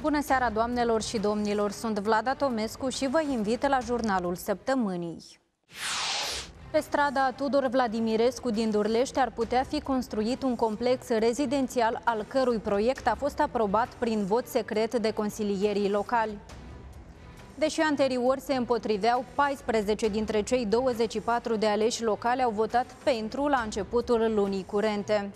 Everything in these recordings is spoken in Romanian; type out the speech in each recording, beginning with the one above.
Bună seara, doamnelor și domnilor! Sunt Vlada Tomescu și vă invit la jurnalul săptămânii. Pe strada Tudor Vladimirescu din Durlești ar putea fi construit un complex rezidențial al cărui proiect a fost aprobat prin vot secret de consilierii locali. Deși anterior se împotriveau, 14 dintre cei 24 de aleși locali au votat pentru la începutul lunii curente.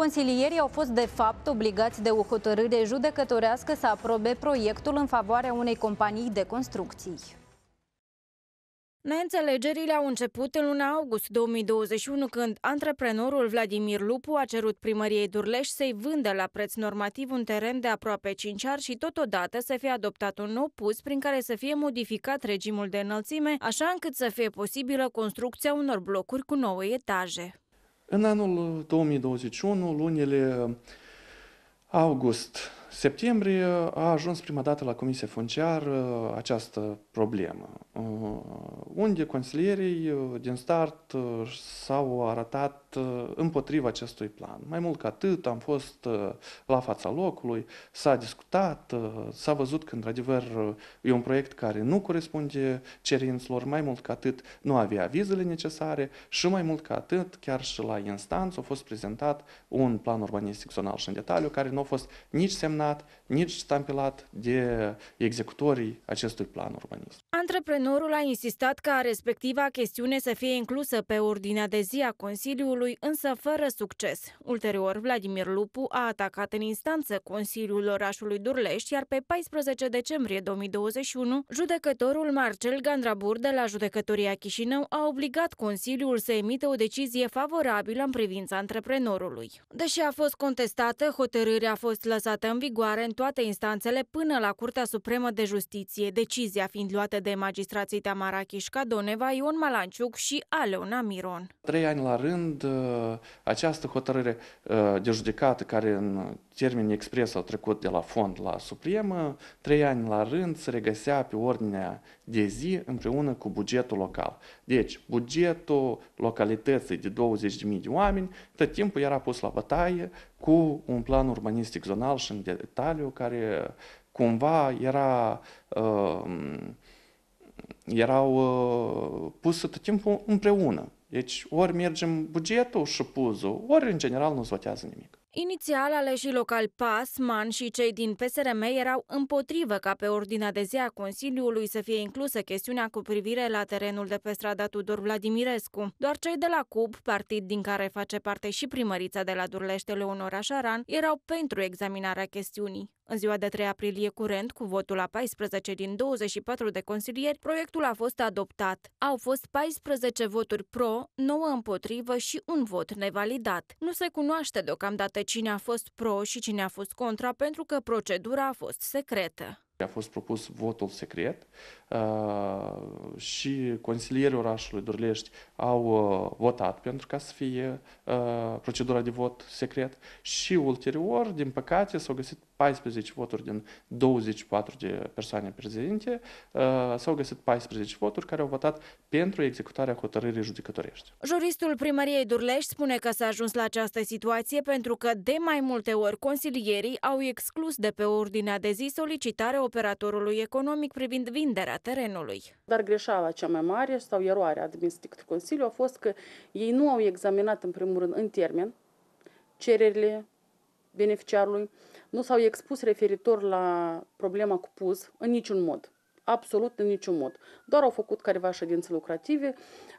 Consilierii au fost de fapt obligați de o hotărâre judecătorească să aprobe proiectul în favoarea unei companii de construcții. Neînțelegerile au început în luna august 2021, când antreprenorul Vladimir Lupu a cerut primăriei Durleș să-i vândă la preț normativ un teren de aproape 5 ari și totodată să fie adoptat un nou pus prin care să fie modificat regimul de înălțime, așa încât să fie posibilă construcția unor blocuri cu 9 etaje. În anul 2021, lunile august septembrie a ajuns prima dată la Comisia Funciară această problemă, uh, unde consilierii uh, din start uh, s-au arătat împotriva acestui plan. Mai mult ca atât, am fost la fața locului, s-a discutat, s-a văzut că, într-adevăr, e un proiect care nu corespunde cerințelor, mai mult ca atât nu avea vizele necesare și mai mult ca atât, chiar și la instanță a fost prezentat un plan urbanistic zonal și în detaliu, care nu a fost nici semnat semnat, nici stampilat de executorii acestui plan urbanist. Antreprenorul a insistat ca respectiva chestiune să fie inclusă pe ordinea de zi a Consiliului, însă fără succes. Ulterior, Vladimir Lupu a atacat în instanță Consiliul orașului Durlești, iar pe 14 decembrie 2021, judecătorul Marcel Gandrabur de la judecătoria Chișinău a obligat Consiliul să emită o decizie favorabilă în privința antreprenorului. Deși a fost contestată, hotărârea a fost lăsată în vigoare în toate instanțele până la Curtea Supremă de Justiție, decizia fiind luată de magistrații Tamara Chișca-Doneva, Ion Malanciuc și Aleona Miron. Trei ani la rând, uh, această hotărâre uh, de judecată care în termeni expres au trecut de la fond la supremă, trei ani la rând se regăsea pe ordinea de zi împreună cu bugetul local. Deci, bugetul localității de 20.000 de oameni tot timpul era pus la bătaie cu un plan urbanistic zonal și în detaliu care cumva era, uh, erau uh, puse tot timpul împreună. Deci ori mergem bugetul și puzul, ori în general nu se votează nimic. Inițial, aleșii locali PAS, MAN și cei din PSRM erau împotrivă ca pe ordinea de zi a Consiliului să fie inclusă chestiunea cu privire la terenul de pe strada Tudor Vladimirescu. Doar cei de la CUB, partid din care face parte și primărița de la Durlește Leonora Șaran, erau pentru examinarea chestiunii. În ziua de 3 aprilie curent, cu votul la 14 din 24 de consilieri, proiectul a fost adoptat. Au fost 14 voturi pro, 9 împotrivă și un vot nevalidat. Nu se cunoaște deocamdată cine a fost pro și cine a fost contra pentru că procedura a fost secretă. A fost propus votul secret uh, și consilierii orașului Durlești au uh, votat pentru ca să fie uh, procedura de vot secret și ulterior, din păcate, s-au găsit 14 voturi din 24 de persoane prezente, uh, s-au găsit 14 voturi care au votat pentru executarea hotărârii judecătorești. Juristul primăriei Durlești spune că s-a ajuns la această situație pentru că de mai multe ori consilierii au exclus de pe ordinea de zi solicitarea operatorului economic privind vinderea terenului. Dar greșeala cea mai mare sau eroarea administrativului Consiliu a fost că ei nu au examinat în primul rând în termen cererile beneficiarului, nu s-au expus referitor la problema cu puz în niciun mod. Absolut în niciun mod. Doar au făcut careva ședințe lucrative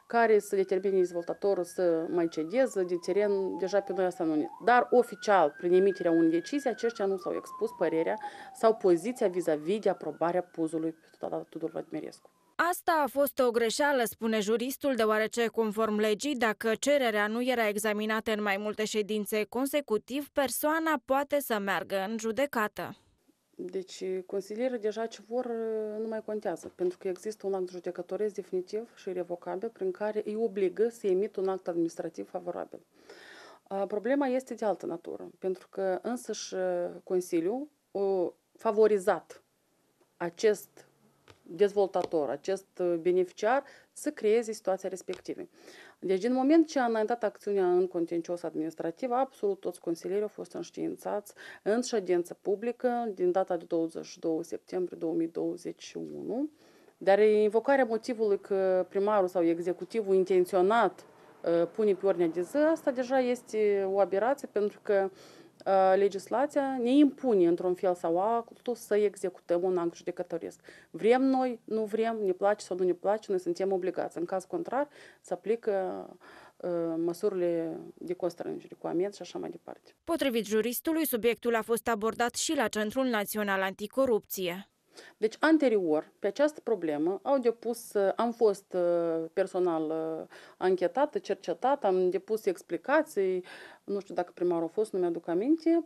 care să determine dezvoltatorul să mai cedeze de teren, deja pe noi asta nu Dar oficial, prin emiterea unei decizii, aceștia nu s-au expus părerea sau poziția vis-a-vis de aprobarea puzului pe totodată Tudor Vladimirescu. Asta a fost o greșeală, spune juristul, deoarece, conform legii, dacă cererea nu era examinată în mai multe ședințe consecutiv, persoana poate să meargă în judecată. Deci, consilierii deja ce vor nu mai contează, pentru că există un act judecătoresc definitiv și revocabil prin care îi obligă să emită un act administrativ favorabil. Problema este de altă natură, pentru că însăși Consiliul a favorizat acest dezvoltator, acest beneficiar să creeze situația respectivă. Deci, din moment ce a înaintat acțiunea în contencios administrativ, absolut toți consilierii au fost înștiințați în ședință publică din data de 22 septembrie 2021, dar invocarea motivului că primarul sau executivul intenționat pune pe ordinea de zi, asta deja este o aberație pentru că legislația ne impune într-un fel sau altul să executăm un act judecătoresc. Vrem noi, nu vrem, ne place sau nu ne place, noi suntem obligați. În caz contrar, să aplică măsurile de constrângere cu amenzi și așa mai departe. Potrivit juristului, subiectul a fost abordat și la Centrul Național Anticorupție. Deci, anterior, pe această problemă, au depus, am fost personal anchetată, cercetată, am depus explicații, nu știu dacă primarul a fost, nu mi-aduc aminte,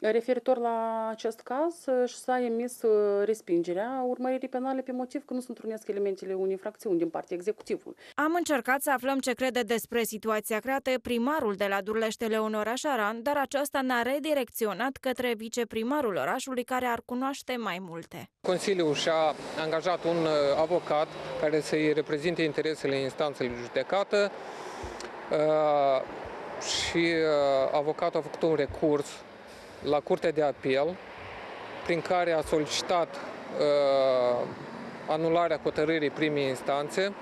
referitor la acest caz și s-a emis respingerea urmăririi penale pe motiv că nu se întrunesc elementele unei infracțiuni din partea executivului. Am încercat să aflăm ce crede despre situația creată primarul de la Durlește Leonora Șaran, dar aceasta n-a redirecționat către viceprimarul orașului care ar cunoaște mai multe. Consiliul și-a angajat un avocat care să-i reprezinte interesele instanței judecată și avocatul a făcut un recurs la Curtea de Apel, prin care a solicitat uh, anularea hotărârii primei instanțe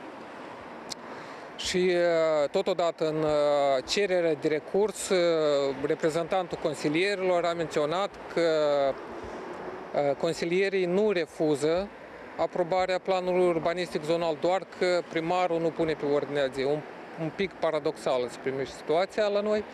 și uh, totodată în uh, cererea de recurs, uh, reprezentantul consilierilor a menționat că uh, consilierii nu refuză aprobarea planului urbanistic zonal, doar că primarul nu pune pe ordinea zi. Un, un pic paradoxal se primește situația la noi.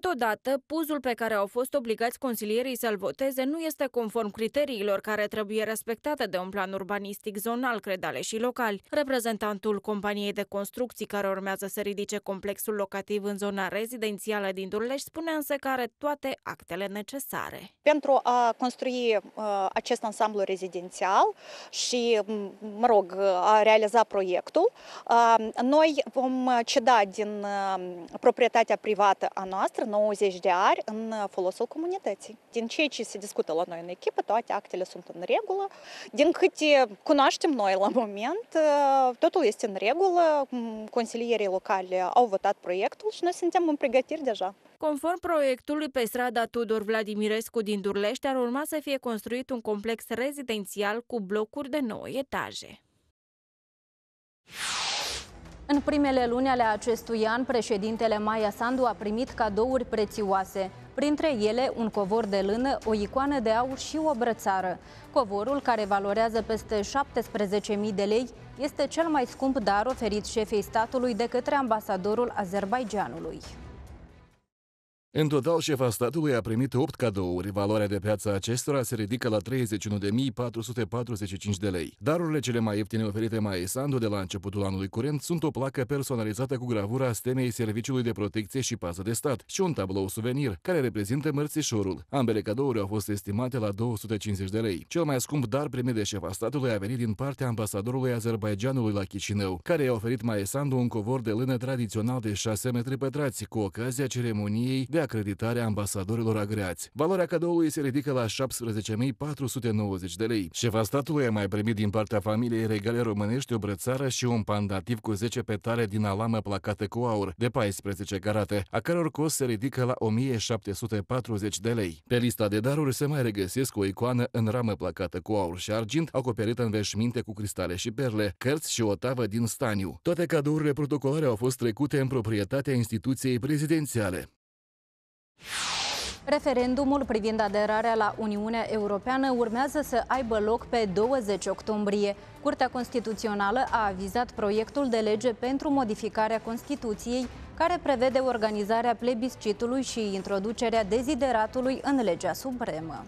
Totodată, puzul pe care au fost obligați consilierii să-l voteze nu este conform criteriilor care trebuie respectate de un plan urbanistic zonal, credale și locali. Reprezentantul companiei de construcții care urmează să ridice complexul locativ în zona rezidențială din Durlești spune însă că are toate actele necesare. Pentru a construi uh, acest ansamblu rezidențial și, mă rog, a realiza proiectul, uh, noi vom ceda din uh, proprietatea privată a noastră noastră 90 de ani în folosul comunității. Din ceea ce se discută la noi în echipă, toate actele sunt în regulă. Din câte cunoaștem noi la moment, totul este în regulă. Consilierii locale au votat proiectul și noi suntem în pregătiri deja. Conform proiectului, pe strada Tudor Vladimirescu din Durlești ar urma să fie construit un complex rezidențial cu blocuri de 9 etaje. În primele luni ale acestui an, președintele Maia Sandu a primit cadouri prețioase, printre ele un covor de lână, o icoană de aur și o brățară. Covorul, care valorează peste 17.000 de lei, este cel mai scump dar oferit șefei statului de către ambasadorul Azerbaijanului. În total, șefa statului a primit 8 cadouri. Valoarea de piață acestora se ridică la 31.445 de lei. Darurile cele mai ieftine oferite mai Sandu de la începutul anului curent sunt o placă personalizată cu gravura stemei Serviciului de Protecție și Pază de Stat și un tablou suvenir, care reprezintă mărțișorul. Ambele cadouri au fost estimate la 250 de lei. Cel mai scump dar primit de șefa statului a venit din partea ambasadorului Azerbaijanului la Chișinău, care i-a oferit mai Sandu un covor de lână tradițional de 6 metri pătrați, cu ocazia ceremoniei de acreditarea ambasadorilor agreați. Valoarea cadoului se ridică la 17.490 de lei. Șefa statului a mai primit din partea familiei regale românești o brățară și un pandativ cu 10 petale din alamă placate cu aur, de 14 carate, a căror cost se ridică la 1740 de lei. Pe lista de daruri se mai regăsesc o icoană în ramă placată cu aur și argint, acoperită în veșminte cu cristale și perle, cărți și o tavă din staniu. Toate cadourile protocolare au fost trecute în proprietatea instituției prezidențiale. Referendumul privind aderarea la Uniunea Europeană urmează să aibă loc pe 20 octombrie. Curtea Constituțională a avizat proiectul de lege pentru modificarea Constituției, care prevede organizarea plebiscitului și introducerea dezideratului în legea supremă.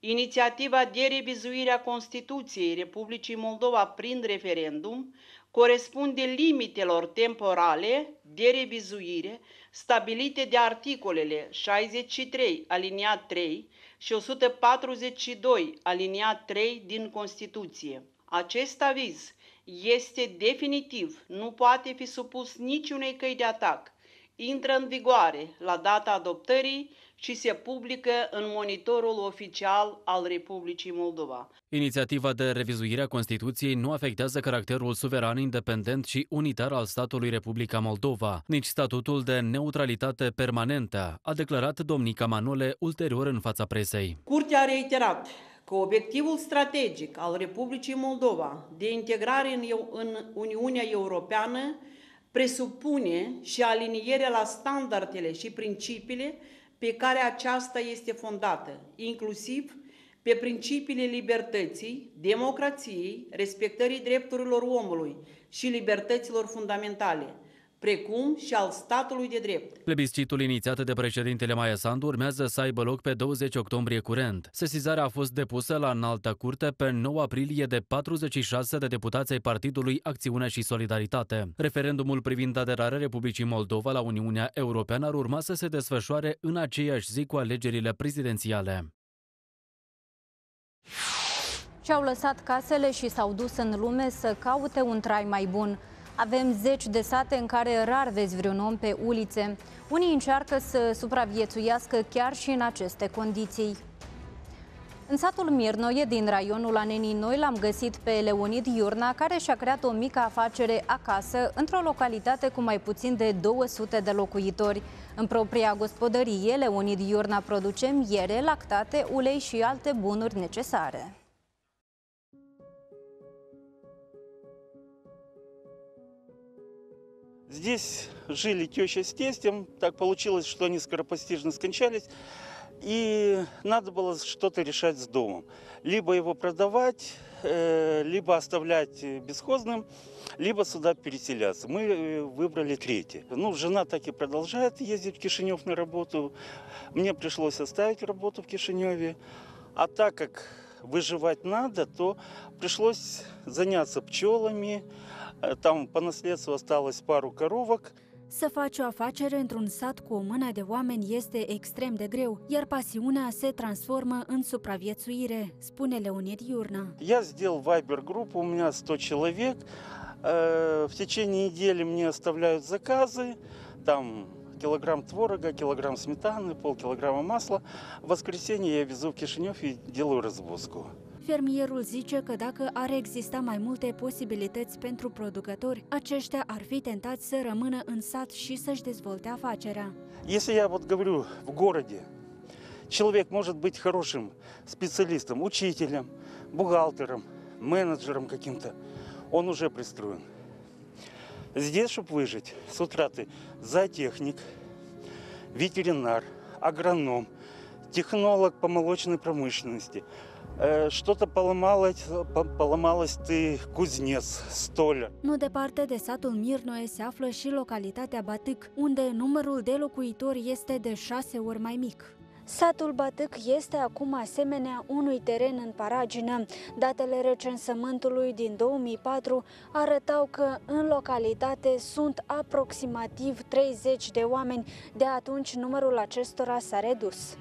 Inițiativa de revizuire a Constituției Republicii Moldova prin referendum corespunde limitelor temporale de revizuire stabilite de articolele 63 aliniat 3 și 142 aliniat 3 din Constituție. Acest aviz este definitiv, nu poate fi supus niciunei căi de atac, intră în vigoare la data adoptării și se publică în monitorul oficial al Republicii Moldova. Inițiativa de revizuire a Constituției nu afectează caracterul suveran, independent și unitar al statului Republica Moldova, nici statutul de neutralitate permanentă, a declarat domnica Manole ulterior în fața presei. Curtea a reiterat că obiectivul strategic al Republicii Moldova de integrare în, în Uniunea Europeană presupune și alinierea la standardele și principiile pe care aceasta este fondată, inclusiv pe principiile libertății, democrației, respectării drepturilor omului și libertăților fundamentale – precum și al statului de drept. Plebiscitul inițiat de președintele Maia Sandu urmează să aibă loc pe 20 octombrie curent. Sesizarea a fost depusă la înaltă curte pe 9 aprilie de 46 de deputați ai Partidului Acțiune și Solidaritate. Referendumul privind aderarea Republicii Moldova la Uniunea Europeană ar urma să se desfășoare în aceeași zi cu alegerile prezidențiale. Și-au lăsat casele și s-au dus în lume să caute un trai mai bun. Avem zeci de sate în care rar vezi vreun om pe ulițe. Unii încearcă să supraviețuiască chiar și în aceste condiții. În satul Mirnoie din raionul Anenii Noi l-am găsit pe Leonid Iurna, care și-a creat o mică afacere acasă, într-o localitate cu mai puțin de 200 de locuitori. În propria gospodărie, Leonid Iurna produce miere, lactate, ulei și alte bunuri necesare. Здесь жили теща с тестем, так получилось, что они скоропостижно скончались, и надо было что-то решать с домом. Либо его продавать, э, либо оставлять бесхозным, либо сюда переселяться. Мы э, выбрали третье. Ну, жена так и продолжает ездить в Кишинев на работу. Мне пришлось оставить работу в Кишиневе. А так как выживать надо, то пришлось заняться пчелами, Там по наследству осталось пару коровок. Să faci o afacere într-un sat cu o mână de oameni este extrem de greu, iar pasiunea se transformă în supraviețuire, spune Leonid Iurna. Я сделал вайбер-группу, у меня 100 человек. В течение недели мне оставляют заказы, там килограмм творога, килограмм сметаны, полкилограмма масла. В воскресенье я везу в Кишинев и делаю развозку. Fermierul zice că dacă ar exista mai multe posibilități pentru producători, aceștia ar fi tentați să rămână în sat și să-și dezvolte afacerea. Если я вот говорю в городе, человек может быть хорошим специалистом, учителем, бухгалтером, менеджером каким-то, он уже пристроен. Здесь, чтобы выжить, с утра ты зоотехник, ветеринар, агроном, технолог по молочной промышленности – Что-то поломалось, поломалось ты кузнец, столяр. Nu departe de satul Mirnoe se află și localitatea Batic, unde numărul de locuitori este de șase ori mai mic. Satul Batâc este acum asemenea unui teren în paragină. Datele recensământului din 2004 arătau că în localitate sunt aproximativ 30 de oameni, de atunci numărul acestora s-a redus.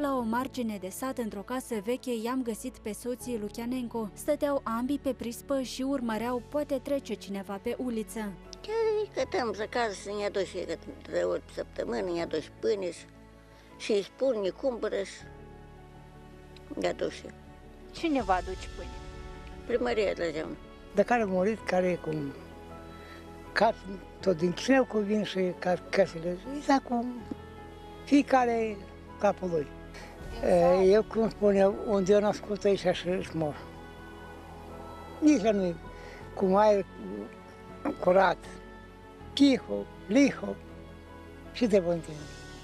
La o margine de sat, într-o casă veche, i-am găsit pe soții Lucianenco. Stăteau ambii pe prispă și urmăreau poate trece cineva pe uliță. Cătăm să casă să ne aduci de ori pe săptămână, ne aduci pâine și îi spun, ne cumpără și ne aduce. Cine va aduce pâine? Primăria de la De care a murit, care e cum ca tot din Chișinău cu vin și ca, casele. Exact cum fiecare capul lui. Eu, cum spun eu, unde eu născut aici și mor. Nici la noi, cu aer curat, chihu, lihu și de vântine.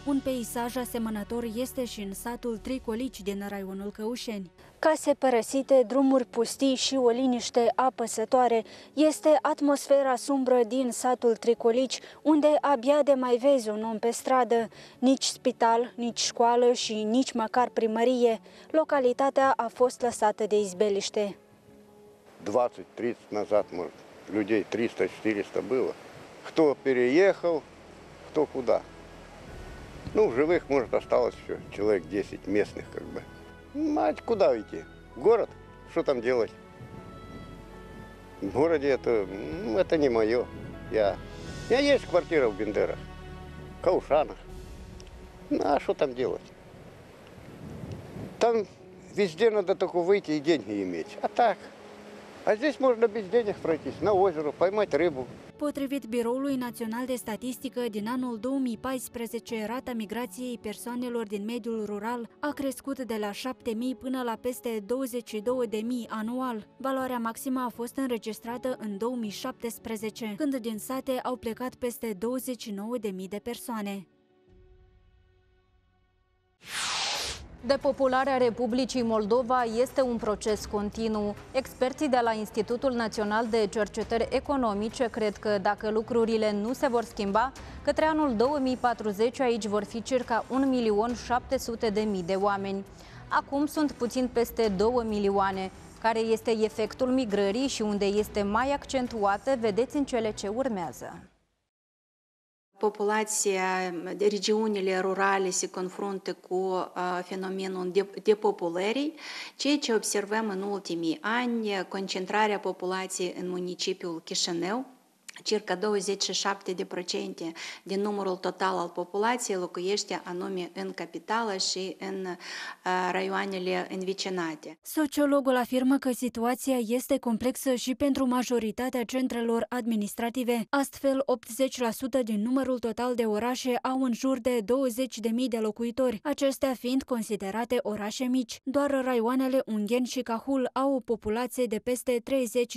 Un peisaj asemănător este și în satul Tricolici din raionul Căușeni. Case părăsite, drumuri pustii și o liniște apăsătoare este atmosfera sumbră din satul Tricolici, unde abia de mai vezi un om pe stradă. Nici spital, nici școală și nici măcar primărie. Localitatea a fost lăsată de izbeliște. 20-30 назад, может, людей 300-400 было. Кто переехал, кто куда. Ну, живых, может, осталось еще человек 10 местных, как бы. Мать, куда уйти? В город? Что там делать? В городе это, ну, это не мое. Я... У меня есть квартира в Бендерах, Каушанах. Ну, а что там делать? Там везде надо только выйти и деньги иметь. А так, а здесь можно без денег пройтись, на озеро, поймать рыбу. Potrivit Biroului Național de Statistică, din anul 2014, rata migrației persoanelor din mediul rural a crescut de la 7.000 până la peste 22.000 anual. Valoarea maximă a fost înregistrată în 2017, când din sate au plecat peste 29.000 de persoane. Depopularea Republicii Moldova este un proces continuu. Experții de la Institutul Național de Cercetări Economice cred că dacă lucrurile nu se vor schimba, către anul 2040 aici vor fi circa 1.700.000 de oameni. Acum sunt puțin peste 2 milioane. Care este efectul migrării și unde este mai accentuată, vedeți în cele ce urmează. Populația, regiunile rurale se confruntă cu fenomenul depopulării, ceea ce observăm în ultimii ani, concentrarea populației în municipiul Chișinău, circa 27% din numărul total al populației locuiește anume în capitală și în raioanele învecinate. Sociologul afirmă că situația este complexă și pentru majoritatea centrelor administrative. Astfel, 80% din numărul total de orașe au în jur de 20.000 de locuitori, acestea fiind considerate orașe mici. Doar raioanele Ungheni și Cahul au o populație de peste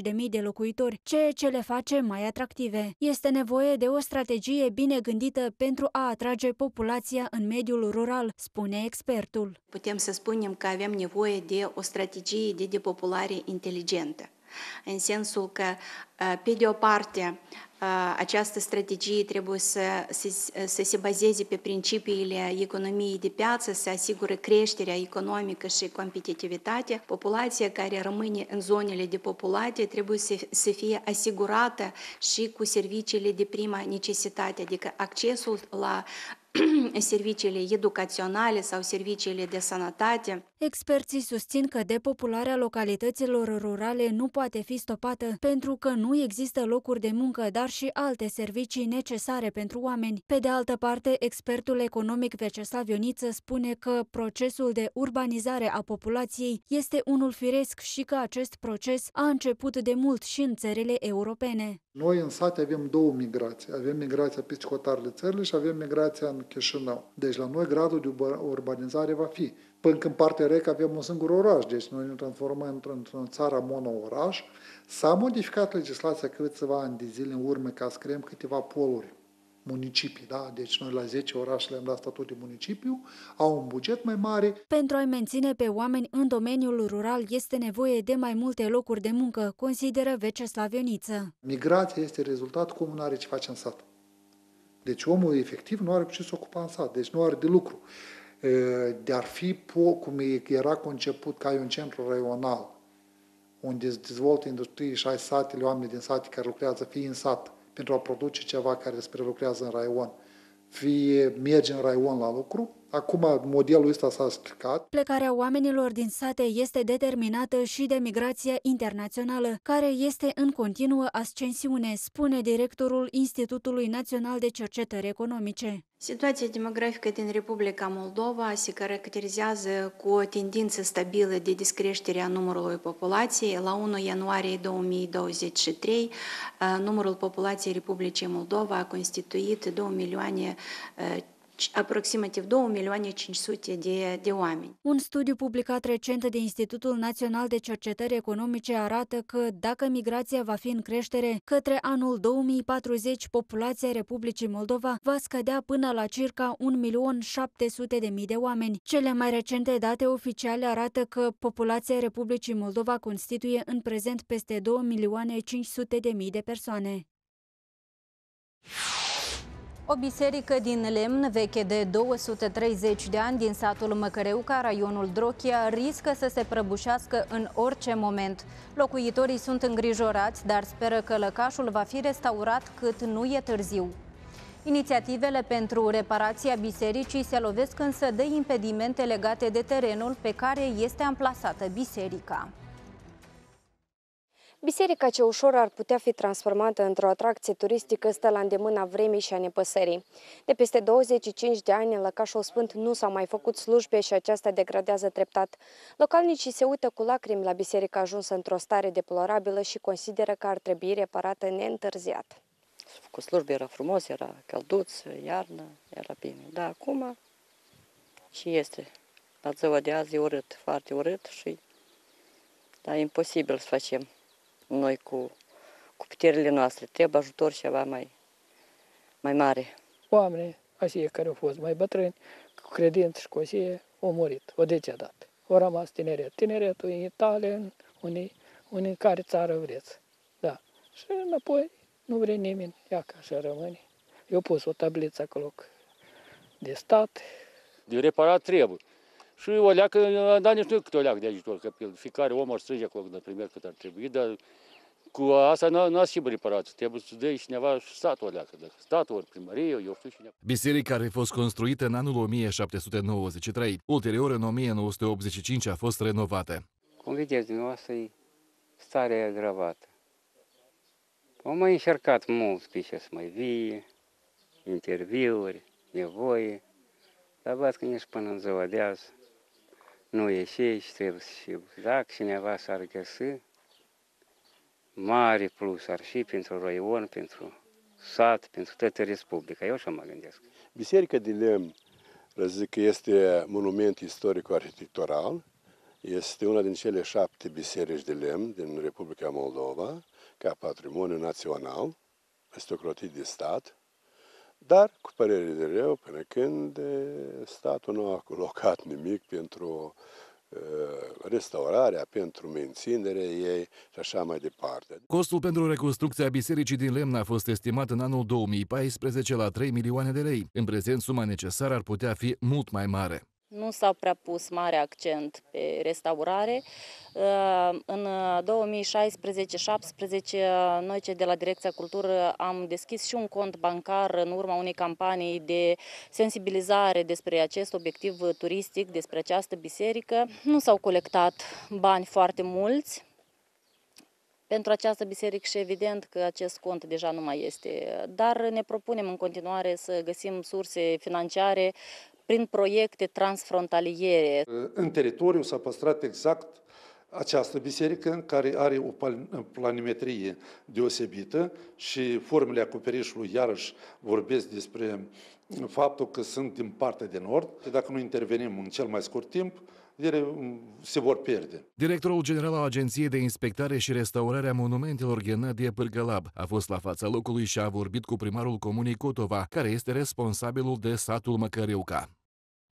30.000 de locuitori, ceea ce le face mai atractive active. Este nevoie de o strategie bine gândită pentru a atrage populația în mediul rural, spune expertul. Putem să spunem că avem nevoie de o strategie de depopulare inteligentă în sensul că, pe de o parte, această strategie trebuie să, să, să se bazeze pe principiile economiei de piață, să asigure creșterea economică și competitivitate. Populația care rămâne în zonele depopulate trebuie să, să fie asigurată și cu serviciile de prima necesitate, adică accesul la serviciile educaționale sau serviciile de sănătate. Experții susțin că depopularea localităților rurale nu poate fi stopată pentru că nu există locuri de muncă, dar și alte servicii necesare pentru oameni. Pe de altă parte, expertul economic Veceslav Ioniță spune că procesul de urbanizare a populației este unul firesc și că acest proces a început de mult și în țările europene. Noi în sate avem două migrații. Avem migrația pe hotarele țările și avem migrația în Chișinău. Deci la noi gradul de urbanizare va fi. Până când partea rec avem un singur oraș, deci noi ne transformăm într-o țară mono-oraș. S-a modificat legislația câțiva ani de zile în urmă ca să creăm câteva poluri municipii, da? Deci noi la 10 orașe le-am dat statut de municipiu, au un buget mai mare. Pentru a-i menține pe oameni în domeniul rural este nevoie de mai multe locuri de muncă, consideră Veceslav Ioniță. Migrația este rezultat cum nu are ce face în sat. Deci omul efectiv nu are cu ce să ocupa în sat, deci nu are de lucru. De ar fi, cum era conceput ca un centru raional, unde se dezvoltă industrie și ai satele, oameni din sate care lucrează fie în sat, pentru a produce ceva care se prelucrează în raion, fie merge în raion la lucru. Acum modelul ăsta s-a stricat. Plecarea oamenilor din sate este determinată și de migrația internațională, care este în continuă ascensiune, spune directorul Institutului Național de Cercetări Economice. Situația demografică din Republica Moldova se caracterizează cu o tendință stabilă de descreștere a numărului populației. La 1 ianuarie 2023, numărul populației Republicii Moldova a constituit 2 milioane aproximativ 2 milioane 500 de, de oameni. Un studiu publicat recent de Institutul Național de Cercetări Economice arată că dacă migrația va fi în creștere, către anul 2040 populația Republicii Moldova va scădea până la circa 1.700.000 de oameni. Cele mai recente date oficiale arată că populația Republicii Moldova constituie în prezent peste 2.500.000 de persoane. O biserică din lemn veche de 230 de ani din satul Măcăreuca, raionul Drochia, riscă să se prăbușească în orice moment. Locuitorii sunt îngrijorați, dar speră că lăcașul va fi restaurat cât nu e târziu. Inițiativele pentru reparația bisericii se lovesc însă de impedimente legate de terenul pe care este amplasată biserica. Biserica ce ușor ar putea fi transformată într-o atracție turistică stă la îndemâna vremii și a nepăsării. De peste 25 de ani, în Lăcașul Sfânt nu s-au mai făcut slujbe și aceasta degradează treptat. Localnicii se uită cu lacrimi la biserica ajunsă într-o stare deplorabilă și consideră că ar trebui reparată neîntârziat. Cu slujbe era frumos, era călduț, iarnă, era bine. Da, acum și este. La ziua de azi e urât, foarte urât și da, e imposibil să facem noi cu, cu puterile noastre. Trebuie ajutor ceva mai, mai mare. Oamenii, aceia care au fost mai bătrâni, cu credință și cu aceea, au murit, o decedat. Au rămas tineret. Tineretul în Italia, în unii, unii în care țară vreți. Da. Și înapoi nu vrea nimeni, ia ca așa rămâne. Eu pus o tabliță acolo de stat. De reparat trebuie. Și o leacă, dar nici nu câte o leacă de ajutor, că fiecare om ar strânge acolo, de primar cât ar trebui, dar cu asta nu, nu și reparat. Trebuie să dai cineva și statul o leacă, dacă statul ori primărie, eu știu cineva. Biserica care a fost construită în anul 1793. Ulterior, în 1985, a fost renovată. Cum vedeți dumneavoastră, e starea agravată. Am mai încercat mult pe ce să mai vie, interviuri, nevoie, dar văd că nici până în ziua de azi nu ieși și trebuie să și dacă cineva s-ar găsi, mare plus ar fi pentru raion, pentru sat, pentru toată Republica. Eu așa mă gândesc. Biserica de lemn, zic că este monument istoric-arhitectural, este una din cele șapte biserici de lemn din Republica Moldova, ca patrimoniu național, este ocrotit de stat, dar cu părere de rău, până când statul nu a colocat nimic pentru restaurarea, pentru menținerea ei și așa mai departe. Costul pentru reconstrucția bisericii din lemn a fost estimat în anul 2014 la 3 milioane de lei. În prezent, suma necesară ar putea fi mult mai mare. Nu s-a prea pus mare accent pe restaurare. Uh, în 2016-17, noi cei de la Direcția Cultură am deschis și un cont bancar în urma unei campanii de sensibilizare despre acest obiectiv turistic, despre această biserică. Nu s-au colectat bani foarte mulți, pentru această biserică și evident că acest cont deja nu mai este. Dar ne propunem în continuare să găsim surse financiare prin proiecte transfrontaliere. În teritoriu s-a păstrat exact această biserică care are o planimetrie deosebită și formele acoperișului iarăși vorbesc despre faptul că sunt din partea de nord. Dacă nu intervenim în cel mai scurt timp, ele se vor pierde. Directorul general al Agenției de Inspectare și Restaurare a Monumentelor, Ghenadie Pârgălab, a fost la fața locului și a vorbit cu primarul comunei Cotova, care este responsabilul de satul Măcăriuca.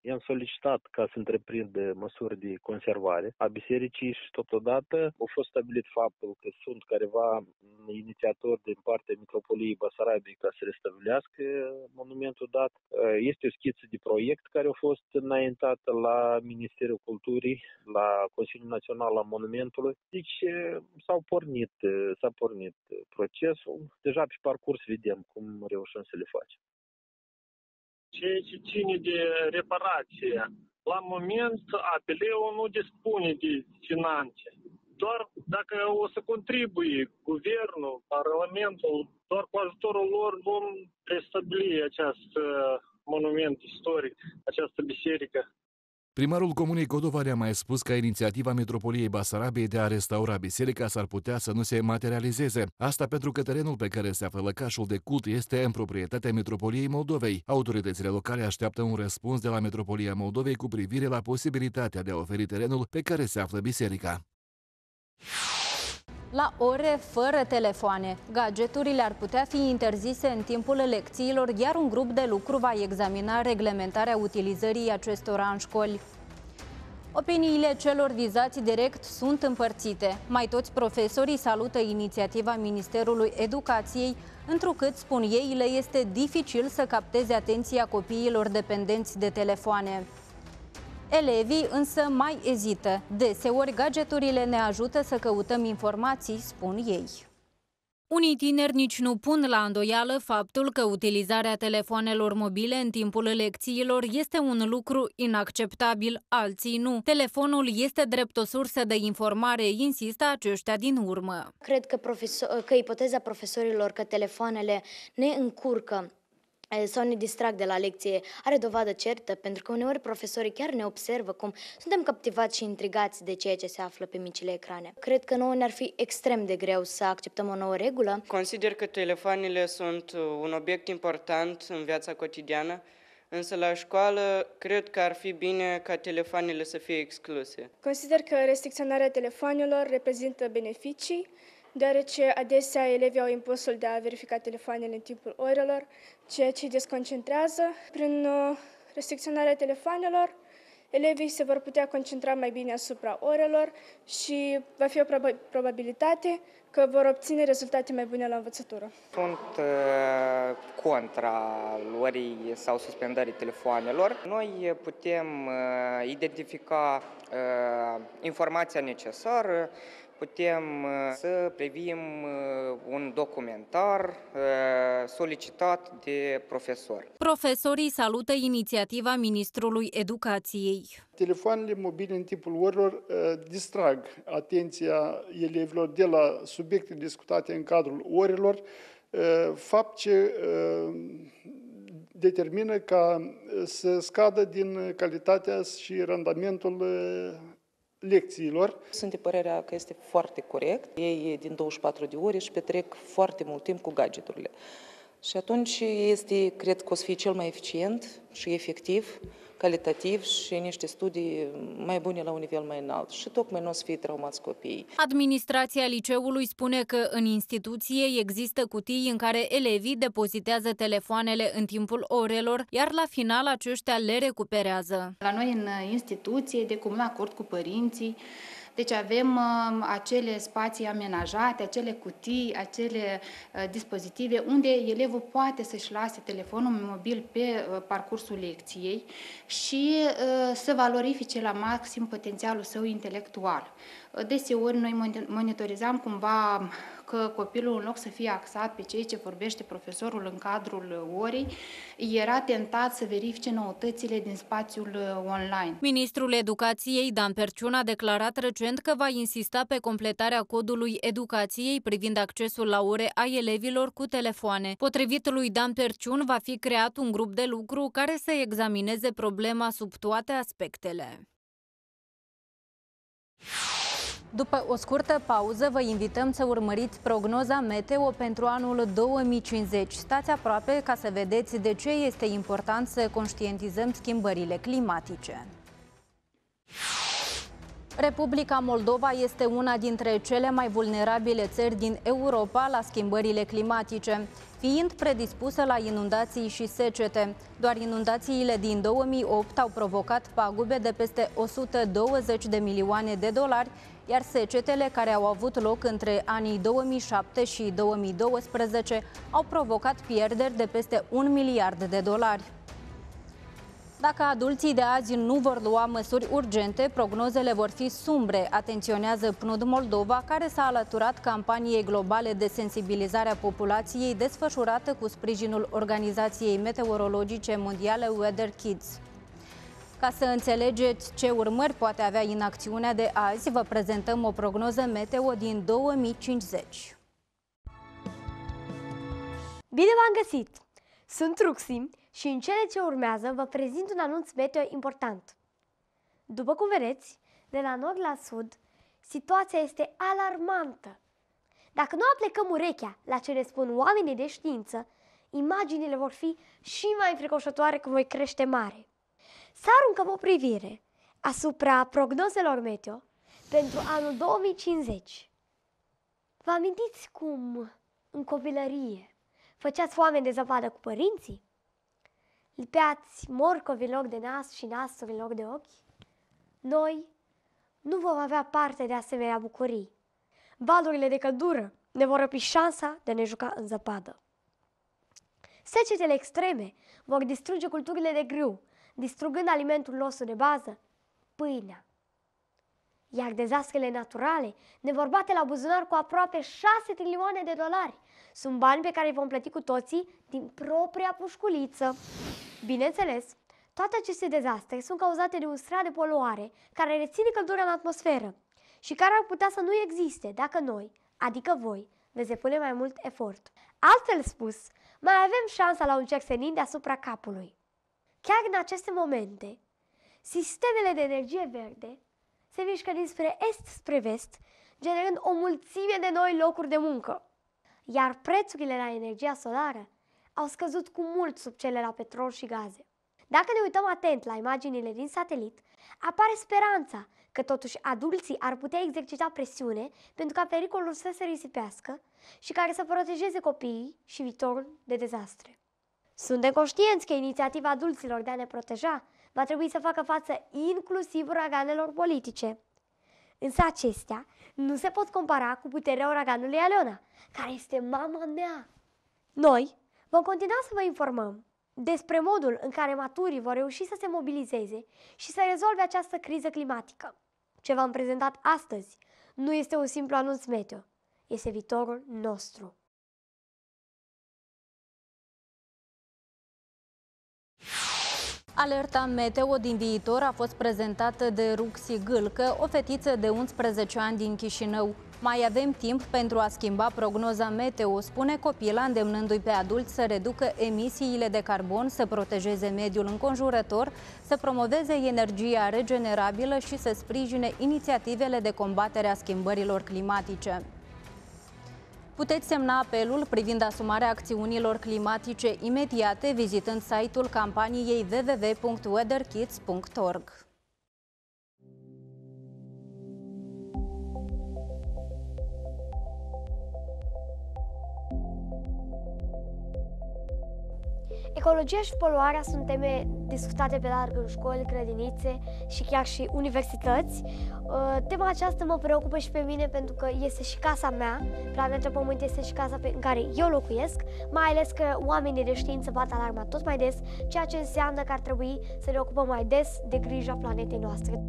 I-am solicitat ca să întreprindă măsuri de conservare a bisericii și totodată a fost stabilit faptul că sunt careva inițiatori din partea Metropoliei Basarabiei ca să restabilească monumentul dat. Este o schiță de proiect care a fost înaintată la Ministerul Culturii, la Consiliul Național al Monumentului. Deci s-au pornit, s-a pornit procesul. Deja pe parcurs vedem cum reușim să le facem ceea ce ține de reparație. La moment, apeleul nu dispune de finanțe. Doar dacă o să contribuie guvernul, parlamentul, doar cu ajutorul lor vom restabili acest monument istoric, această biserică. Primarul Comunei Codova ne-a mai spus că inițiativa Metropoliei Basarabiei de a restaura biserica s-ar putea să nu se materializeze. Asta pentru că terenul pe care se află lăcașul de cult este în proprietatea Metropoliei Moldovei. Autoritățile locale așteaptă un răspuns de la Metropolia Moldovei cu privire la posibilitatea de a oferi terenul pe care se află biserica. La ore fără telefoane, gadgeturile ar putea fi interzise în timpul lecțiilor, iar un grup de lucru va examina reglementarea utilizării acestora în școli. Opiniile celor vizați direct sunt împărțite. Mai toți profesorii salută inițiativa Ministerului Educației, întrucât, spun ei, le este dificil să capteze atenția copiilor dependenți de telefoane. Elevii însă mai ezită. Deseori, gadgeturile ne ajută să căutăm informații, spun ei. Unii tineri nici nu pun la îndoială faptul că utilizarea telefoanelor mobile în timpul lecțiilor este un lucru inacceptabil, alții nu. Telefonul este drept o sursă de informare, insistă aceștia din urmă. Cred că, profesor, că ipoteza profesorilor că telefoanele ne încurcă sau ne distrag de la lecție are dovadă certă, pentru că uneori profesorii chiar ne observă cum suntem captivați și intrigați de ceea ce se află pe micile ecrane. Cred că nouă ne-ar fi extrem de greu să acceptăm o nouă regulă. Consider că telefoanele sunt un obiect important în viața cotidiană, însă la școală cred că ar fi bine ca telefoanele să fie excluse. Consider că restricționarea telefonelor reprezintă beneficii, deoarece adesea elevii au impulsul de a verifica telefoanele în timpul orelor, ceea ce îi desconcentrează. Prin uh, restricționarea telefoanelor, elevii se vor putea concentra mai bine asupra orelor și va fi o probabilitate că vor obține rezultate mai bune la învățătură. Sunt uh, contra luării sau suspendării telefoanelor. Noi putem uh, identifica uh, informația necesară, putem uh, să privim uh, un documentar uh, solicitat de profesori. Profesorii salută inițiativa Ministrului Educației. Telefoanele mobile în timpul orilor distrag atenția elevilor de la subiecte discutate în cadrul orilor, fapt ce determină ca să scadă din calitatea și randamentul lecțiilor. Sunt de părerea că este foarte corect. Ei din 24 de ore și petrec foarte mult timp cu gadgeturile. Și atunci este, cred că o să fie cel mai eficient și efectiv calitativ și niște studii mai bune la un nivel mai înalt și tocmai nu o să fie traumați copiii. Administrația liceului spune că în instituție există cutii în care elevii depozitează telefoanele în timpul orelor, iar la final aceștia le recuperează. La noi în instituție, de comun acord cu părinții, deci avem uh, acele spații amenajate, acele cutii, acele uh, dispozitive unde elevul poate să-și lase telefonul mobil pe uh, parcursul lecției și să valorifice la maxim potențialul său intelectual. Deseori noi monitorizam cumva că copilul, în loc să fie axat pe ceea ce vorbește profesorul în cadrul orei, era tentat să verifice noutățile din spațiul uh, online. Ministrul Educației, Dan Perciun, a declarat recent că va insista pe completarea codului educației privind accesul la ore a elevilor cu telefoane. Potrivit lui Dan Perciun, va fi creat un grup de lucru care să examineze problema sub toate aspectele. După o scurtă pauză, vă invităm să urmăriți prognoza meteo pentru anul 2050. Stați aproape ca să vedeți de ce este important să conștientizăm schimbările climatice. Republica Moldova este una dintre cele mai vulnerabile țări din Europa la schimbările climatice, fiind predispusă la inundații și secete. Doar inundațiile din 2008 au provocat pagube de peste 120 de milioane de dolari, iar secetele care au avut loc între anii 2007 și 2012 au provocat pierderi de peste un miliard de dolari. Dacă adulții de azi nu vor lua măsuri urgente, prognozele vor fi sumbre, atenționează PNUD Moldova, care s-a alăturat campaniei globale de sensibilizare a populației desfășurată cu sprijinul Organizației Meteorologice Mondiale Weather Kids. Ca să înțelegeți ce urmări poate avea inacțiunea de azi, vă prezentăm o prognoză meteo din 2050. Bine v-am găsit! Sunt Ruxi și în cele ce urmează vă prezint un anunț meteo important. După cum vedeți, de la nord la sud, situația este alarmantă. Dacă nu aplecăm urechea la ce ne spun oamenii de știință, imaginile vor fi și mai înfricoșătoare cum voi crește mare să aruncăm o privire asupra prognozelor meteo pentru anul 2050. Vă amintiți cum în copilărie făceați foame de zăpadă cu părinții? Lipeați morcovi în loc de nas și nasovi în loc de ochi? Noi nu vom avea parte de asemenea bucurii. Valurile de căldură ne vor răpi șansa de a ne juca în zăpadă. Secetele extreme vor distruge culturile de grâu, distrugând alimentul nostru de bază, pâinea. Iar dezastrele naturale ne vor bate la buzunar cu aproape 6 trilioane de dolari. Sunt bani pe care îi vom plăti cu toții din propria pușculiță. Bineînțeles, toate aceste dezastre sunt cauzate de un strat de poluare care reține căldura în atmosferă și care ar putea să nu existe dacă noi, adică voi, veți depune mai mult efort. Altfel spus, mai avem șansa la un cerc senin deasupra capului. Chiar în aceste momente, sistemele de energie verde se mișcă dinspre est spre vest, generând o mulțime de noi locuri de muncă. Iar prețurile la energia solară au scăzut cu mult sub cele la petrol și gaze. Dacă ne uităm atent la imaginile din satelit, apare speranța că totuși adulții ar putea exercita presiune pentru ca pericolul să se risipească și care să protejeze copiii și viitorul de dezastre. Suntem conștienți că inițiativa adulților de a ne proteja va trebui să facă față inclusiv uraganelor politice. Însă acestea nu se pot compara cu puterea uraganului Aleona, care este mama mea. Noi vom continua să vă informăm despre modul în care maturii vor reuși să se mobilizeze și să rezolve această criză climatică. Ce v-am prezentat astăzi nu este un simplu anunț meteo, este viitorul nostru. Alerta meteo din viitor a fost prezentată de Ruxi Gâlcă, o fetiță de 11 ani din Chișinău. Mai avem timp pentru a schimba prognoza meteo, spune copila, îndemnându-i pe adulți să reducă emisiile de carbon, să protejeze mediul înconjurător, să promoveze energia regenerabilă și să sprijine inițiativele de combatere a schimbărilor climatice. Puteți semna apelul privind asumarea acțiunilor climatice imediate vizitând site-ul campaniei www.weatherkids.org. Ecologia și poluarea sunt teme discutate pe larg în școli, grădinițe și chiar și universități. Uh, tema aceasta mă preocupă și pe mine pentru că este și casa mea, planeta Pământ este și casa pe, în care eu locuiesc, mai ales că oamenii de știință bat alarma tot mai des, ceea ce înseamnă că ar trebui să ne ocupăm mai des de grija planetei noastre.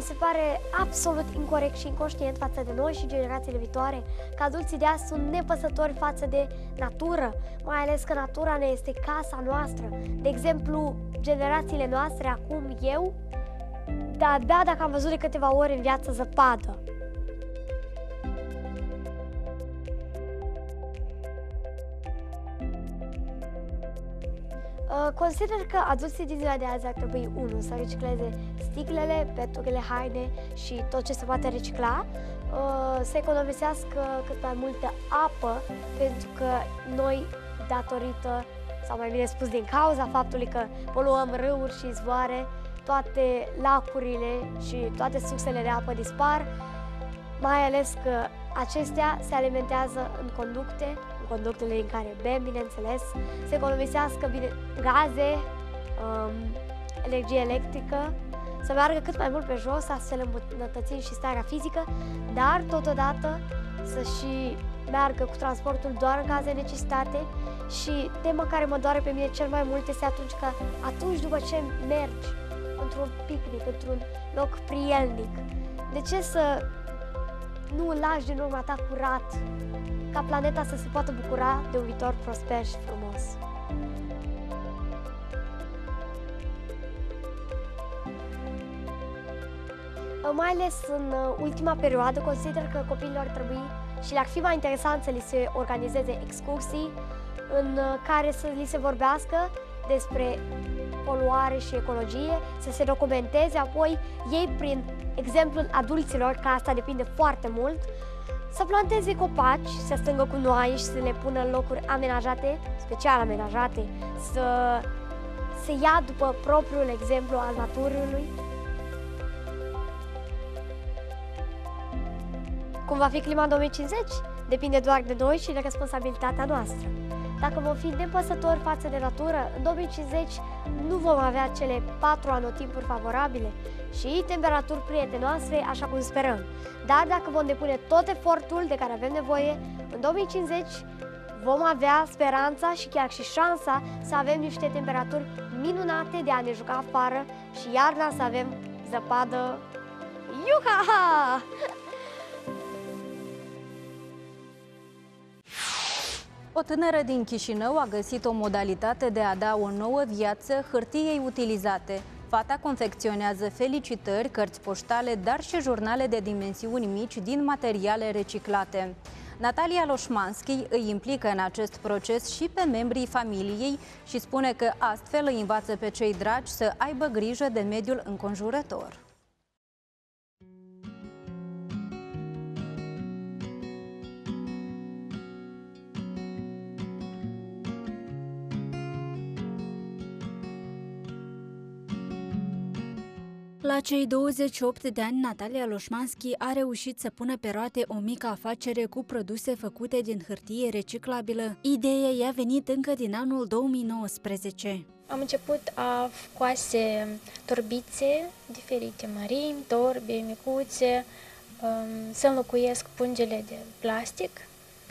Mi se pare absolut incorrect și inconștient față de noi și generațiile viitoare că adulții de azi sunt nepăsători față de natură, mai ales că natura ne este casa noastră. De exemplu, generațiile noastre, acum eu, de-abia dacă am văzut de câteva ori în viață zăpadă. Uh, consider că adulții din ziua de azi ar trebui, unu, să recicleze sticlele, peturile, haine și tot ce se poate recicla, uh, să economisească cât mai multă apă, pentru că noi, datorită, sau mai bine spus din cauza faptului că poluăm râuri și izvoare, toate lacurile și toate sursele de apă dispar, mai ales că acestea se alimentează în conducte conductele în care bem, bineînțeles, să economisească bine, gaze, um, energie electrică, să meargă cât mai mult pe jos, astfel îmbunătățim și starea fizică, dar totodată să și meargă cu transportul doar în caz de necesitate și tema care mă doare pe mine cel mai mult este atunci că atunci după ce mergi într-un picnic, într-un loc prielnic, de ce să nu lași din urma ta curat ca planeta să se poată bucura de un viitor prosper și frumos. Mai ales în uh, ultima perioadă, consider că copiilor ar trebui și le-ar fi mai interesant să li se organizeze excursii în uh, care să li se vorbească despre poluare și ecologie, să se documenteze apoi ei prin exemplul adulților, că asta depinde foarte mult, să planteze copaci, să stângă cu noai și să le pună în locuri amenajate, special amenajate, să se ia după propriul exemplu al naturii. Cum va fi clima în 2050? Depinde doar de noi și de responsabilitatea noastră. Dacă vom fi nepăsători față de natură, în 2050 nu vom avea cele patru anotimpuri favorabile și temperaturi prietenoase, așa cum sperăm. Dar dacă vom depune tot efortul de care avem nevoie, în 2050 Vom avea speranța și chiar și șansa să avem niște temperaturi minunate de a ne juca afară și iarna să avem zăpadă. Iuha! O tânără din Chișinău a găsit o modalitate de a da o nouă viață hârtiei utilizate. Fata confecționează felicitări, cărți poștale, dar și jurnale de dimensiuni mici din materiale reciclate. Natalia Loșmanski îi implică în acest proces și pe membrii familiei și spune că astfel îi învață pe cei dragi să aibă grijă de mediul înconjurător. Cei 28 de ani, Natalia Loșmanski a reușit să pună pe roate o mică afacere cu produse făcute din hârtie reciclabilă. Ideea i-a venit încă din anul 2019. Am început a coase torbițe diferite, mărimi, torbe, micuțe, um, să înlocuiesc pungele de plastic.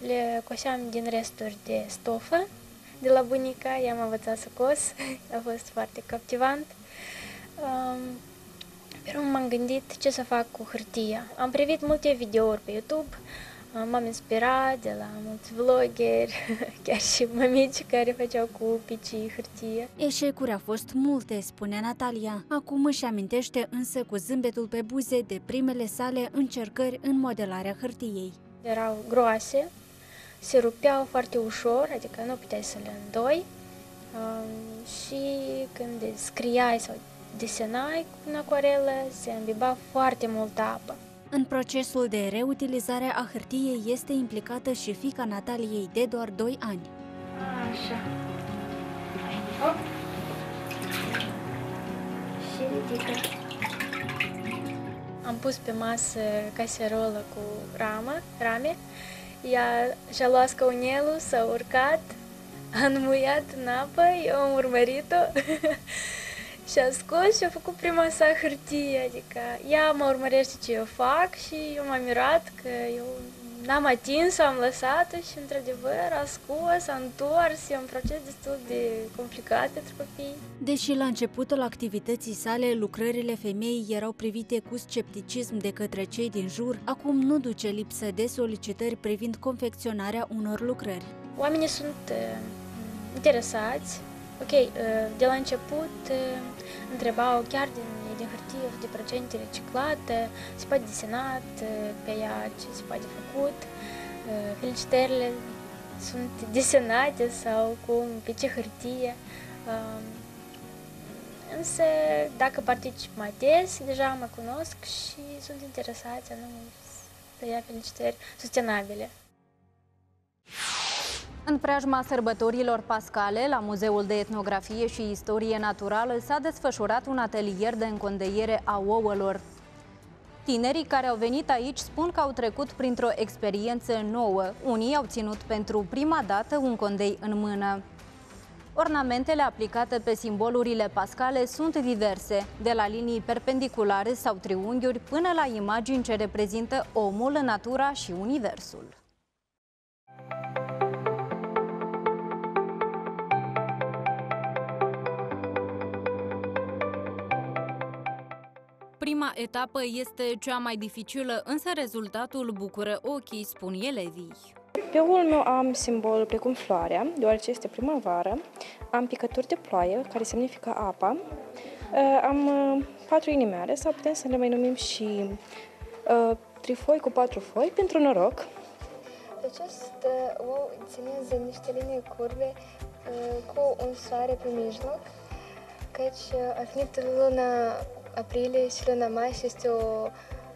Le coseam din resturi de stofă de la bunica, i-am învățat să cos, a fost foarte captivant. Um, Mereu m-am gândit ce să fac cu hârtia. Am privit multe videouri pe YouTube, m-am inspirat de la mulți vloggeri, chiar și mămici care făceau cu picii hârtie. Eșecuri au fost multe, spune Natalia. Acum își amintește însă cu zâmbetul pe buze de primele sale încercări în modelarea hârtiei. Erau groase, se rupeau foarte ușor, adică nu puteai să le îndoi. și când scriai sau desenai cu acuarelă, se îmbiba foarte multă apă. În procesul de reutilizare a hârtiei este implicată și fica Nataliei de doar 2 ani. Așa. Hop. Și ridică. Am pus pe masă caserolă cu ramă, rame. Ea și-a luat scaunelul, s-a urcat, a înmuiat în apă, eu am urmărit-o Și a scos și a făcut prima sa hârtie, adică ea mă urmărește ce eu fac și eu m-am mirat că eu n-am atins am lăsat și într-adevăr a scos, a întors, e un proces destul de complicat pentru copii. Deși la începutul activității sale lucrările femeii erau privite cu scepticism de către cei din jur, acum nu duce lipsă de solicitări privind confecționarea unor lucrări. Oamenii sunt uh, interesați, ok, uh, de la început uh, întrebau chiar din, din hârtie de procente reciclate, se poate desenat pe ea ce se poate făcut, felicitările sunt desenate sau cum, pe ce hârtie. Însă, dacă particip mai des, deja mă cunosc și sunt interesați nu să ia felicitări sustenabile. În preajma sărbătorilor pascale, la Muzeul de Etnografie și Istorie Naturală s-a desfășurat un atelier de încondeiere a ouălor. Tinerii care au venit aici spun că au trecut printr-o experiență nouă. Unii au ținut pentru prima dată un condei în mână. Ornamentele aplicate pe simbolurile pascale sunt diverse, de la linii perpendiculare sau triunghiuri până la imagini ce reprezintă omul, natura și universul. Prima etapă este cea mai dificilă, însă rezultatul bucură ochii, spun elevii. Pe ul meu am simbol precum floarea, deoarece este primăvară. Am picături de ploaie, care semnifică apa. Uh, am uh, patru inimioare, sau putem să le mai numim și uh, trifoi cu patru foi, pentru noroc. Acest ou ținează niște linii curve cu un soare pe mijloc, căci a venit luna aprilie și luna mai și este o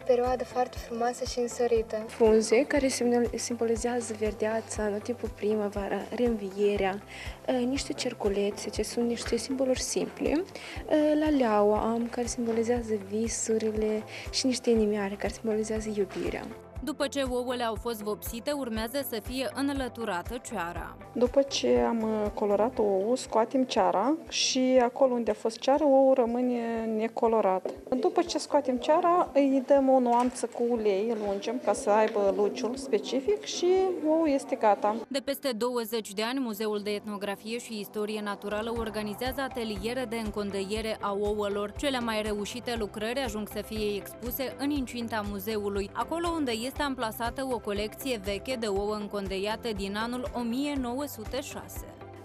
perioadă foarte frumoasă și însorită. Funze care simbolizează verdeața, anotimpul primăvara, reînvierea, uh, niște cerculețe, ce sunt niște simboluri simple, uh, la leaua am, care simbolizează visurile și niște inimioare care simbolizează iubirea. După ce ouăle au fost vopsite, urmează să fie înlăturată ceara. După ce am uh, colorat ouul, scoatem ceara și acolo unde a fost ceara, ouul rămâne necolorat. După ce scoatem ceara, îi dăm o nuanță cu ulei, îl ungem ca să aibă luciul specific și ouul este gata. De peste 20 de ani, Muzeul de Etnografie și Istorie Naturală organizează ateliere de încondeiere a ouălor. Cele mai reușite lucrări ajung să fie expuse în incinta muzeului, acolo unde este amplasată o colecție veche de ouă încondeiate din anul 1906.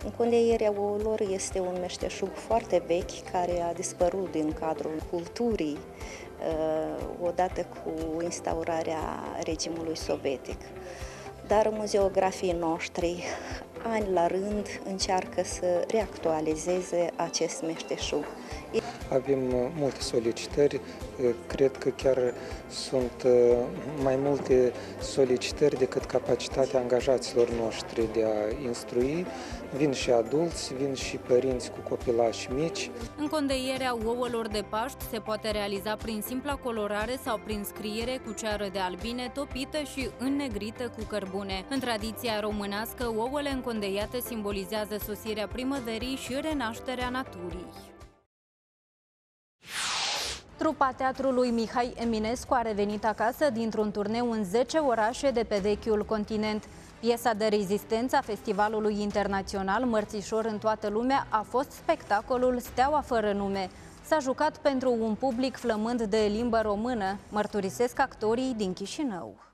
Încondeierea ouălor este un meșteșug foarte vechi care a dispărut din cadrul culturii uh, odată cu instaurarea regimului sovietic. Dar muzeografii noștri, ani la rând, încearcă să reactualizeze acest meșteșug. Avem uh, multe solicitări, uh, cred că chiar sunt uh, mai multe solicitări decât capacitatea angajaților noștri de a instrui. Vin și adulți, vin și părinți cu copilași mici. Încondeierea ouălor de Paști se poate realiza prin simpla colorare sau prin scriere cu ceară de albine topită și înnegrită cu cărbune. În tradiția românească, ouăle încondeiate simbolizează sosirea primăverii și renașterea naturii. Trupa teatrului Mihai Eminescu a revenit acasă dintr-un turneu în 10 orașe de pe vechiul continent. Piesa de rezistență a Festivalului Internațional Mărțișor în toată lumea a fost spectacolul Steaua fără nume. S-a jucat pentru un public flămând de limbă română, mărturisesc actorii din Chișinău.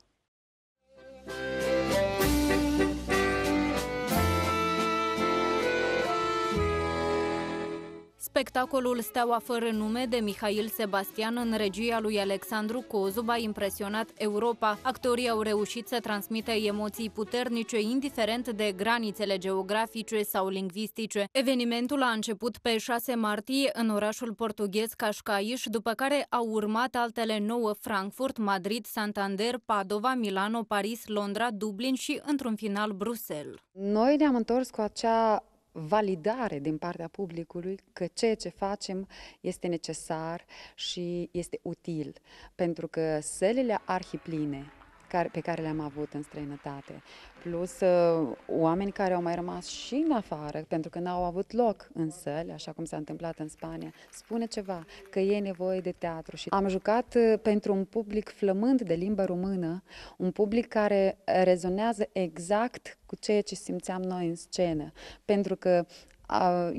Spectacolul Steaua fără nume de Mihail Sebastian în regia lui Alexandru Cozub a impresionat Europa. Actorii au reușit să transmită emoții puternice, indiferent de granițele geografice sau lingvistice. Evenimentul a început pe 6 martie în orașul portughez Cascais, după care au urmat altele nouă Frankfurt, Madrid, Santander, Padova, Milano, Paris, Londra, Dublin și, într-un final, Bruxelles. Noi ne-am întors cu acea validare din partea publicului că ceea ce facem este necesar și este util, pentru că sălile arhipline care, pe care le-am avut în străinătate, plus uh, oameni care au mai rămas și în afară, pentru că n-au avut loc în săli, așa cum s-a întâmplat în Spania, spune ceva, că e nevoie de teatru. Și am jucat uh, pentru un public flămând de limbă română, un public care rezonează exact cu ceea ce simțeam noi în scenă, pentru că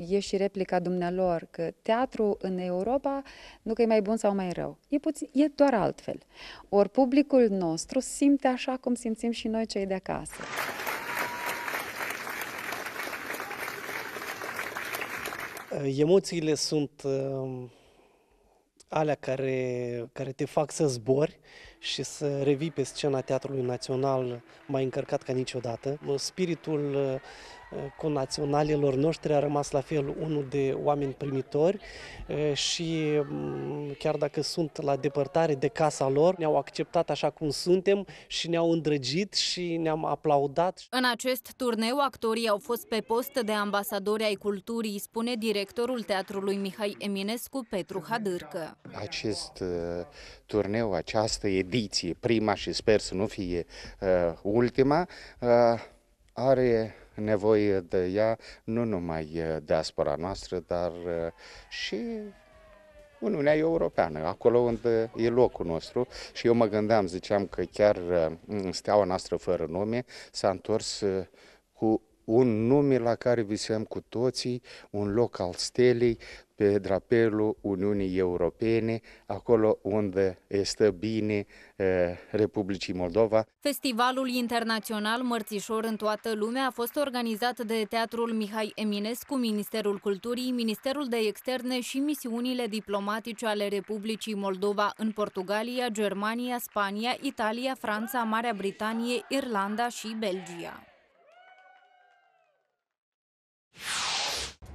e și replica dumnealor că teatru în Europa nu că e mai bun sau mai rău, e, puțin, e doar altfel. Ori publicul nostru simte așa cum simțim și noi cei de acasă. Emoțiile sunt uh, alea care, care te fac să zbori și să revii pe scena Teatrului Național mai încărcat ca niciodată. Spiritul uh, conaționalilor noștri a rămas la fel unul de oameni primitori și chiar dacă sunt la depărtare de casa lor, ne-au acceptat așa cum suntem și ne-au îndrăgit și ne-am aplaudat. În acest turneu, actorii au fost pe post de ambasadori ai culturii, spune directorul teatrului Mihai Eminescu, Petru Hadârcă. Acest uh, turneu, această ediție, prima și sper să nu fie uh, ultima, uh, are nevoie de ea nu numai diaspora noastră, dar și Uniunea Europeană, acolo unde e locul nostru. Și eu mă gândeam, ziceam că chiar steaua noastră fără nume s-a întors cu un nume la care visăm cu toții, un loc al stelei pe drapelul Uniunii Europene, acolo unde este bine eh, Republicii Moldova. Festivalul internațional Mărțișor în toată lumea a fost organizat de Teatrul Mihai Eminescu, Ministerul Culturii, Ministerul de Externe și misiunile diplomatice ale Republicii Moldova în Portugalia, Germania, Spania, Italia, Franța, Marea Britanie, Irlanda și Belgia.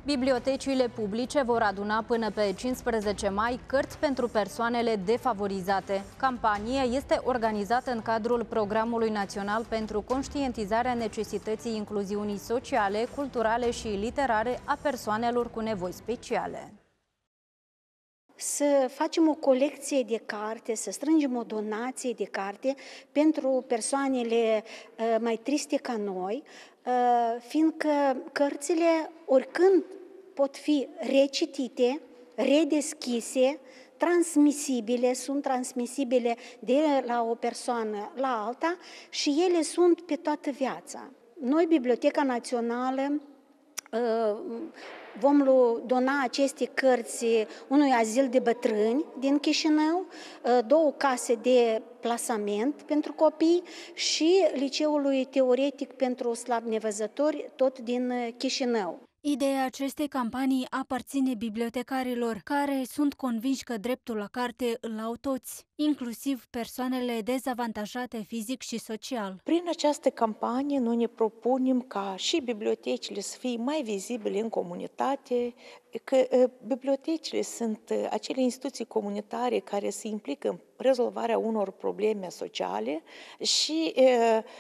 Bibliotecile publice vor aduna până pe 15 mai cărți pentru persoanele defavorizate. Campania este organizată în cadrul Programului Național pentru conștientizarea necesității incluziunii sociale, culturale și literare a persoanelor cu nevoi speciale. Să facem o colecție de carte, să strângem o donație de carte pentru persoanele uh, mai triste ca noi, uh, fiindcă cărțile oricând pot fi recitite, redeschise, transmisibile, sunt transmisibile de la o persoană la alta și ele sunt pe toată viața. Noi, Biblioteca Națională, uh, vom dona aceste cărți unui azil de bătrâni din Chișinău, uh, două case de plasament pentru copii și liceului teoretic pentru slab nevăzători, tot din Chișinău. Ideea acestei campanii aparține bibliotecarilor, care sunt convinși că dreptul la carte îl au toți, inclusiv persoanele dezavantajate fizic și social. Prin această campanie, noi ne propunem ca și bibliotecile să fie mai vizibile în comunitate, că bibliotecile sunt acele instituții comunitare care se implică în rezolvarea unor probleme sociale și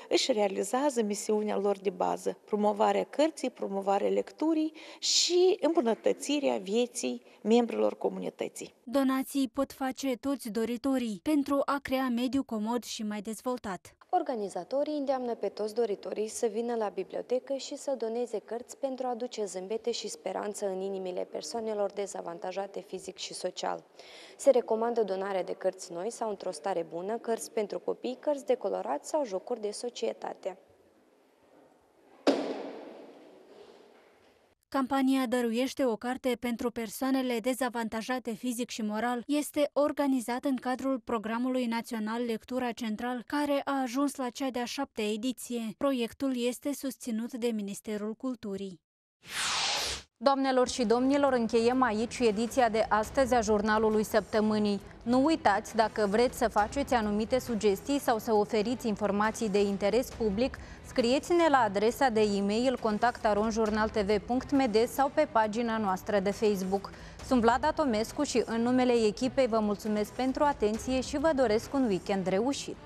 își realizează misiunea lor de bază, promovarea cărții, promovarea lecturii și îmbunătățirea vieții membrilor comunității. Donații pot face toți doritorii pentru a crea mediu comod și mai dezvoltat. Organizatorii îndeamnă pe toți doritorii să vină la bibliotecă și să doneze cărți pentru a aduce zâmbete și speranță în inimile persoanelor dezavantajate fizic și social. Se recomandă donarea de cărți noi sau într-o stare bună, cărți pentru copii, cărți de colorat sau jocuri de societate. Campania Dăruiește o carte pentru persoanele dezavantajate fizic și moral este organizată în cadrul programului național Lectura Central, care a ajuns la cea de-a șaptea ediție. Proiectul este susținut de Ministerul Culturii. Doamnelor și domnilor, încheiem aici ediția de astăzi a jurnalului săptămânii. Nu uitați, dacă vreți să faceți anumite sugestii sau să oferiți informații de interes public, scrieți-ne la adresa de e-mail contactaronjurnaltv.md sau pe pagina noastră de Facebook. Sunt Vlada Tomescu și în numele echipei vă mulțumesc pentru atenție și vă doresc un weekend reușit.